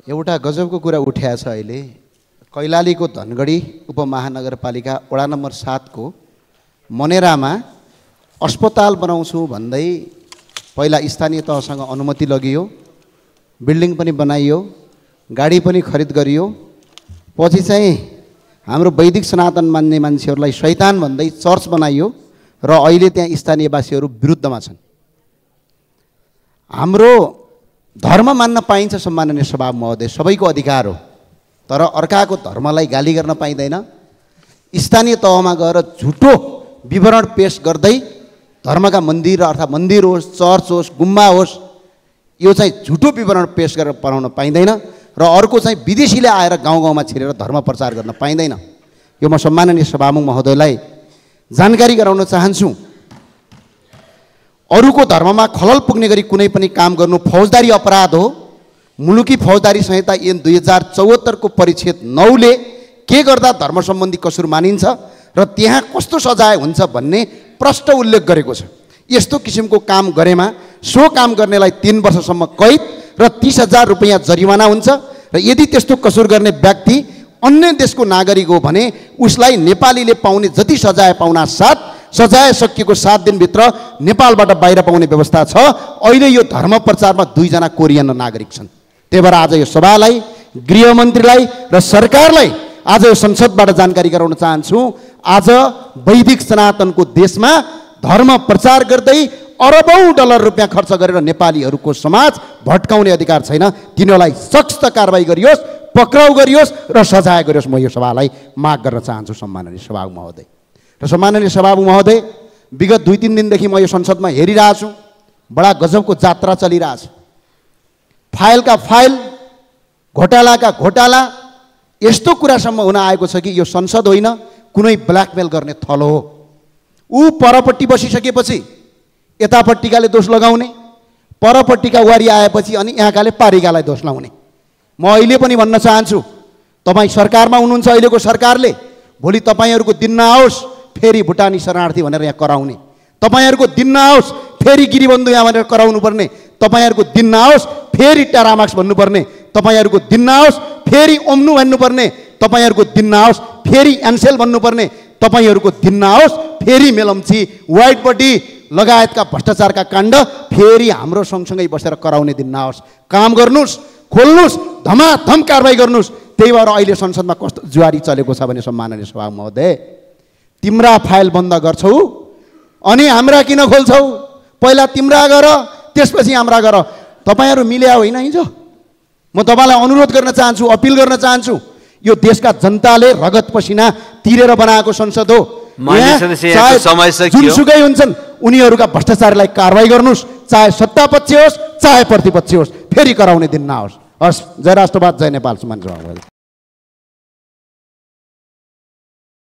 एउटा गजबको कुरा उठ्या छ अहिले। कैलालीको धनगढी उपमहानगरपालिका वडा नम्बर सातको मनेरामा अस्पताल बनाउँछु भन्दै पहिला स्थानीय तहसँग अनुमति लगियो बिल्डिङ पनि बनाइयो गाडी पनि खरिद गरियो। पछि चाहिँ हाम्रो वैदिक सनातन मान्ने मान्छेहरूलाई शैतान भन्दै चर्च बनाइयो र अहिले त्यहाँ स्थानीयवासीहरू विरुद्धमा छन्। हाम्रो धर्म मान्न पाइन्छ सम्माननीय सभा महोदय सबैको अधिकार हो। तर अर्काको धर्मलाई गाली गर्न पाइँदैन। स्थानीय तहमा गएर झुटो विवरण पेस गर्दै धर्मका मन्दिर अर्थात् मन्दिर होस् चर्च होस् गुम्बा होस् यो चाहिँ झुटो विवरण पेस गरेर पढाउन पाइँदैन र अर्को चाहिँ विदेशीले आएर गाउँ गाउँमा छिरेर धर्म प्रचार गर्न पाइँदैन। यो म सम्माननीय सभामुख महोदयलाई जानकारी गराउन चाहन्छु। अरूको धर्ममा खलल पुग्ने गरी कुनै पनि काम गर्नु फौजदारी अपराध हो। मुलुकी फौजदारी संहिता ऐन दुई हजार चौहत्तरको परिच्छेद नौले के गर्दा धर्म सम्बन्धी कसुर मानिन्छ र त्यहाँ कस्तो सजाय हुन्छ भन्ने प्रष्ट उल्लेख गरेको छ। यस्तो किसिमको काम गरेमा सो काम गर्नेलाई तिन वर्षसम्म कैद र तिस हजार रुपियाँ जरिवाना हुन्छ र यदि त्यस्तो कसुर गर्ने व्यक्ति अन्य देशको नागरिक हो भने उसलाई नेपालीले पाउने जति सजाय पाउना साथ सजाय सकिएको सात दिनभित्र नेपालबाट बाहिर पाउने व्यवस्था छ। अहिले यो धर्म प्रचारमा दुईजना कोरियन नागरिक छन्। त्यही भएर आज यो सभालाई गृहमन्त्रीलाई र सरकारलाई आज यो संसदबाट जानकारी गराउन चाहन्छु। आज वैदिक सनातनको देशमा धर्म प्रचार गर्दै अरबौँ डलर रुपियाँ खर्च गरेर नेपालीहरूको समाज भट्काउने अधिकार छैन। तिनीहरूलाई सख्त कारवाही गरियोस् पक्राउ गरियोस् र सजाय गरियोस्। म यो सभालाई माग गर्न चाहन्छु सम्माननीय सभा महोदय। र सम्माननीय सभामुख महोदय विगत दुई तिन दिनदेखि म यो संसदमा हेरिरहेको छु बडा गजबको जात्रा चलिरहेछ। फाइलका फाइल घोटालाका घोटाला यस्तो कुरासम्म हुन आएको छ कि यो संसद होइन कुनै ब्ल्याकमेल गर्ने थलो हो। ऊ परपट्टि बसिसकेपछि यतापट्टिकाले दोष लगाउने परपट्टिका वारी आएपछि अनि यहाँकाले पारिकालाई दोष लगाउने म अहिले पनि भन्न चाहन्छु तपाईँ सरकारमा हुनुहुन्छ अहिलेको सरकारले भोलि तपाईँहरूको दिन नआओस्। फेरि भुटानी शरणार्थी भनेर यहाँ कराउने। तपाईँहरूको दिन नआओस् फेरि गिरिबन्धु यहाँ भनेर कराउनु पर्ने तपाईँहरूको दिन नआओस् फेरि टेरामाक्स भन्नुपर्ने। तपाईँहरूको दिन नआओस् फेरि ओम्नु भन्नुपर्ने। तपाईँहरूको दिन नआओस् फेरि एन्सेल भन्नुपर्ने। तपाईँहरूको दिन नआओस् फेरि मेलम्ची वाइटपट्टि लगायतका भ्रष्टाचारका काण्ड फेरि हाम्रो सँगसँगै बसेर कराउने दिन नआओस् काम गर्नुहोस् खोल्नुहोस् धमाधम कारवाही गर्नुहोस्। त्यही भएर अहिले संसदमा कस्तो जुवारी चलेको छ भने सम्माननीय सभा महोदय। तिम्रा फाइल बन्द गर्छौ। अनि हाम्रा किन खोल्छौ? पहिला तिम्रा गर त्यसपछि हाम्रा गर। तपाईँहरू मिल्या होइन हिजो? म तपाईँलाई अनुरोध गर्न चाहन्छु अपिल गर्न चाहन्छु। यो देशका जनताले रगत पसिना तिरेर बनाएको संसद हो। जुनसुकै हुन्छन् उनीहरूका भ्रष्टाचारलाई कारवाही गर्नुहोस्। चाहे सत्तापक्ष होस् चाहे प्रतिपक्ष होस् फेरि कराउने दिन नआओस्। हस् जय राष्ट्रवाद जय नेपाल सुमान